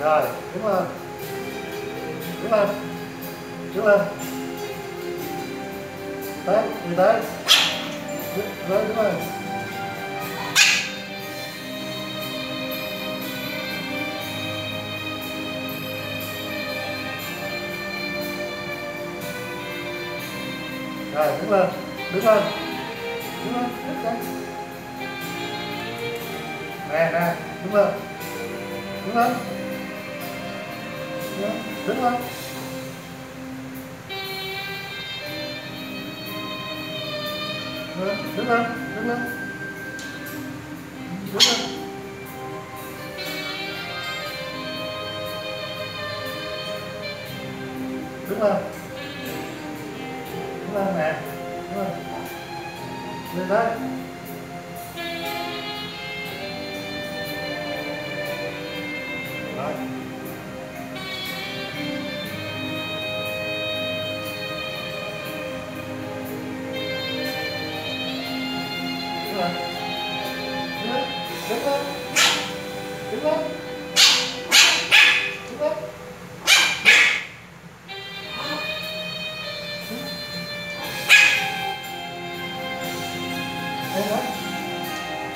rồi. Đứng lên đứng lên đứng lên tới, đi tới. Đứng lên đứng lên rồi, đứng lên. Đứng lên. Đứng lên đứng lên. Nè nè, đứng lên. Đứng lên đứng lên đứng lên đứng lên đứng lên đứng lên đứng lên đứng lên nè đứng lên lên đây rồi rồi đứng lên đứng lên đứng lên Hãy subscribe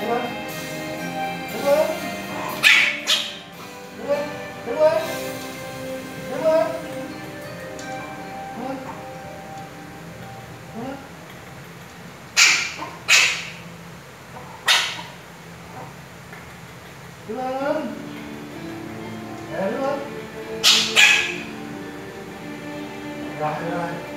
cho kênh Ghiền Mì Gõ Để không bỏ lỡ những video hấp Güven. Erman. Rahmet.